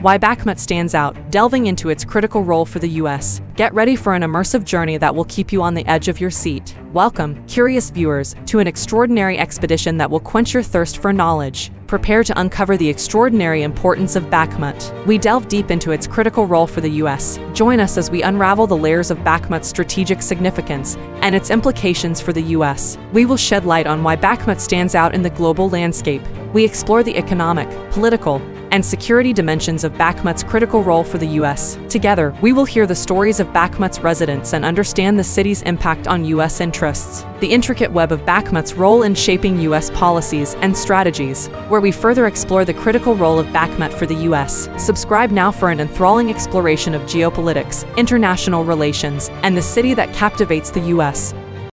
Why Bakhmut stands out, delving into its critical role for the US. Get ready for an immersive journey that will keep you on the edge of your seat. Welcome, curious viewers, to an extraordinary expedition that will quench your thirst for knowledge. Prepare to uncover the extraordinary importance of Bakhmut. We delve deep into its critical role for the US. Join us as we unravel the layers of Bakhmut's strategic significance and its implications for the US. We will shed light on why Bakhmut stands out in the global landscape. We explore the economic, political, and security dimensions of Bakhmut's critical role for the U.S. Together, we will hear the stories of Bakhmut's residents and understand the city's impact on U.S. interests, the intricate web of Bakhmut's role in shaping U.S. policies and strategies, where we further explore the critical role of Bakhmut for the U.S. Subscribe now for an enthralling exploration of geopolitics, international relations, and the city that captivates the U.S.